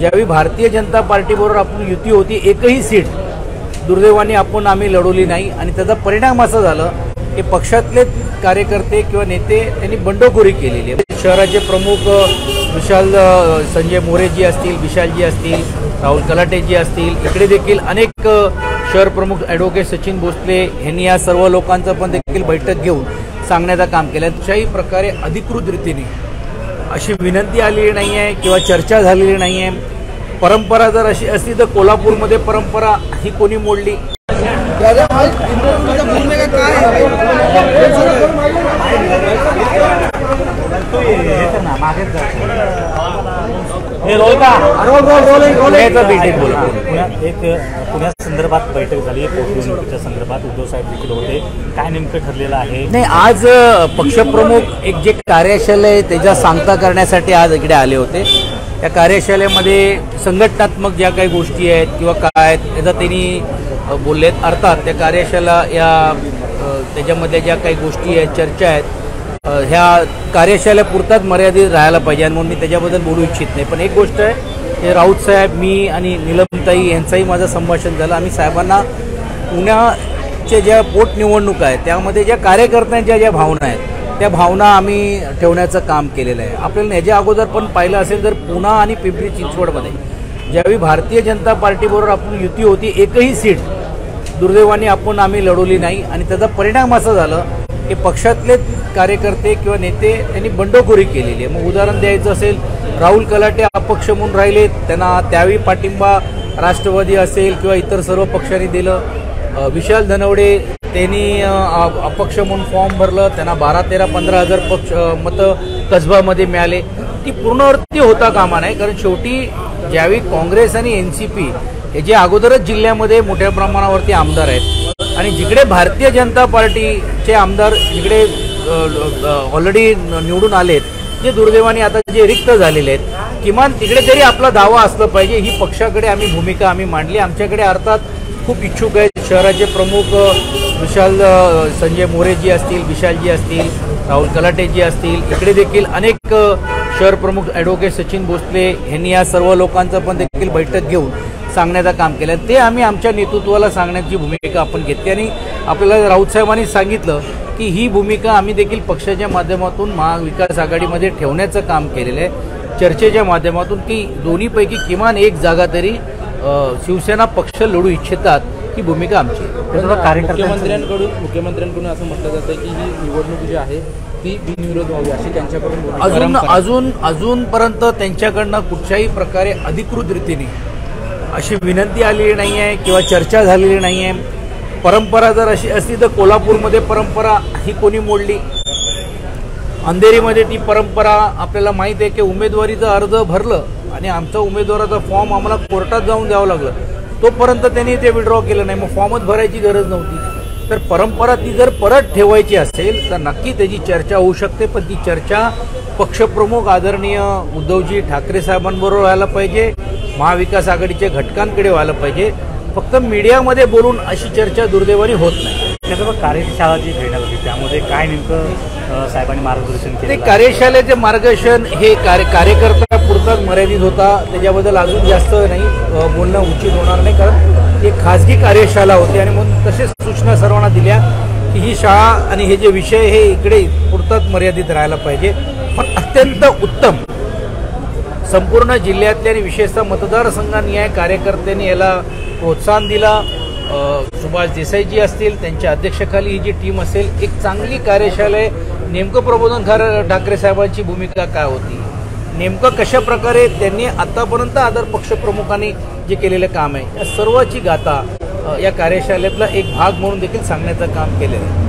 ज्यावेळी भारतीय जनता पार्टीबरोबर आपण युती होती एकही सीट दुर्दैवाने आपण आम्ही लढवली नाही. आणि त्याचा परिणाम असा झाला की पक्षातले कार्यकर्ते किंवा नेते त्यांनी बंडखोरी केलेली आहे. शहराचे प्रमुख विशाल संजय मोरेजी असतील विशालजी असतील राहुल कलाटेजी असतील इकडे देखील अनेक शहर प्रमुख ॲडव्होकेट सचिन भोसले यांनी या सर्व लोकांचं पण देखील बैठक घेऊन सांगण्याचं काम केलं. कुठच्याही प्रकारे अधिकृत रीतीने अशी विनंती आलेली नाही आहे किंवा चर्चा झालेली नाही आहे परंपरा जर अशी असती तर कोल्हापूरमध्ये परंपरा ही कोणी मोडली? एक पुण्यासंदर्भात बैठक झाली पोटनिवडणुकीच्या संदर्भात उद्धव साहेब देखील होते. काय नेमकं ठरलेलं आहे? नाही आज पक्षप्रमुख एक जे कार्यशाळा आहे त्याच्या सांगता करण्यासाठी आज इकडे आले होते. त्या कार्यशाळेमध्ये संघटनात्मक ज्या काही गोष्टी आहेत किंवा काय आहेत याचा त्यांनी बोललेत. अर्थात त्या कार्यशाळा या त्याच्यामधल्या ज्या काही गोष्टी आहेत चर्चा आहेत ह्या ह्या कार्यशाळेपुरताच मर्यादित राहायला पाहिजे. आणि म्हणून मी त्याच्याबद्दल बोलू इच्छित नाही. पण एक गोष्ट आहे हे राऊत साहेब मी आणि निलमताई यांचाही माझं संभाषण झालं. आम्ही साहेबांना पुण्याच्या ज्या पोटनिवडणूक आहेत त्यामध्ये ज्या कार्यकर्त्यांच्या ज्या भावना आहेत त्या भावना आम्ही ठेवण्याचं काम केलेलं आहे. आपल्याला याच्या अगोदर पण पाहिलं असेल तर पुणा आणि पिंपरी चिंचवडमध्ये ज्यावेळी भारतीय जनता पार्टीबरोबर आपण युती होती एकही सीट दुर्दैवाने आपण आम्ही लढवली नाही आणि त्याचा परिणाम असा झाला की पक्षातले कार्यकर्ते किंवा नेते त्यांनी बंडखोरी केलेली आहे. मग उदाहरण द्यायचं असेल राहुल कलाटे अपक्ष म्हणून राहिले त्यांना त्यावेळी पाठिंबा राष्ट्रवादी असेल किंवा इतर सर्व पक्षांनी दिलं. विशाल धनवडे त्यांनी अपक्ष म्हणून फॉर्म भरलं त्यांना बारा तेरा पंधरा हजार पक्ष मतं कसबामध्ये मिळाले. ती पूर्णवृत्ती होता कामा नाही कारण शेवटी ज्यावेळी काँग्रेस आणि एन सी पी हे जे अगोदरच जिल्ह्यामध्ये मोठ्या प्रमाणावरती आमदार आहेत आणि जिकडे भारतीय जनता पार्टीचे आमदार जिकडे ऑलरेडी निवडून आलेत जे दुर्दैवाने आता जे रिक्त झालेले आहेत किमान तिकडे तरी आपला दावा असलं पाहिजे. ही पक्षाकडे आम्ही भूमिका आम्ही मांडली. आमच्याकडे अर्थात खूप इच्छुक आहेत. शहराचे प्रमुख विशाल संजय मोरेजी असतील विशालजी असतील राहुल कलाटेजी असतील इकडे देखील अनेक शहर प्रमुख ॲडव्होकेट सचिन भोसले यांनी या सर्व लोकांचं पण देखील बैठक घेऊन सांगण्याचं काम केलं. ते आम्ही आमच्या नेतृत्वाला सांगण्याची भूमिका आपण घेतली आणि आपल्याला राऊत साहेबांनी सांगितलं की ही भूमिका आम्ही देखील पक्षाच्या माध्यमातून महाविकास आघाडीमध्ये ठेवण्याचं काम केलेलं आहे. चर्चेच्या माध्यमातून की दोन्हीपैकी किमान एक जागा तरी शिवसेना पक्ष लढू इच्छितात ही भूमिका आमची मुख्यमंत्र्यांकडून मुख्यमंत्र्यांकडून असं म्हटलं जातं की ही निवडणूक जी आहे ती बिनविरोध व्हावी अशी त्यांच्याकडून अजून. अजून अजूनपर्यंत त्यांच्याकडनं कुठच्याही प्रकारे अधिकृत रीतीने अशी विनंती आलेली नाही आहे किंवा चर्चा झालेली नाही आहे परंपरा जर अशी असती तर कोल्हापूरमध्ये परंपरा ही कोणी मोडली? अंधेरीमध्ये ती परंपरा आपल्याला माहीत आहे की उमेदवारीचं अर्ज भरलं आणि आमचा उमेदवाराचा फॉर्म आम्हाला कोर्टात जाऊन द्यावं लागलं. तोपर्यंत त्यांनी ते विड्रॉ केलं नाही. मग फॉर्मच भरायची गरज नव्हती. तर परंपरा ती जर परत ठेवायची असेल तर नक्की त्याची चर्चा होऊ शकते. पण ती चर्चा पक्षप्रमुख आदरणीय उद्धवजी ठाकरे साहेबांबरोबर व्हायला पाहिजे. महाविकास आघाडीच्या घटकांकडे व्हायला पाहिजे. फक्त मीडियामध्ये बोलून अशी चर्चा दुर्दैवाने होत नाही. त्याचबरोबर कार्यशाळा जी घेण्यात आली त्यामध्ये काय नेमकं साहेबांनी मार्गदर्शन ते केलं कार्यशाळेचे मार्गदर्शन हे कार्य कार्यकर्ता पुरताच मर्यादित होता. त्याच्याबद्दल अजून जास्त नाही बोलणं उचित होणार नाही कारण एक खाजगी कार्यशाळा होती आणि म्हणून तसेच सूचना सर्वांना दिल्या की ही शाळा आणि हे जे विषय हे इकडे पुरताच मर्यादित राहायला पाहिजे. पण अत्यंत उत्तम संपूर्ण जिल्ह्यातल्या आणि विशेषतः मतदारसंघानिहाय कार्यकर्त्यांनी याला प्रोत्साहन दिला. सुभाष देसाईजी असतील त्यांच्या अध्यक्षाखाली ही जी टीम असेल एक चांगली कार्यशाला आहे नेमकं प्रबोधन खर ठाकरे साहेबांची भूमिका काय होती? नेमकं कशा प्रकारे त्यांनी आतापर्यंत आदर पक्षप्रमुखांनी जे केलेलं काम आहे या सर्वाची गाथा या कार्यशाळेतला एक भाग म्हणून देखील सांगण्याचं काम केलेलं आहे.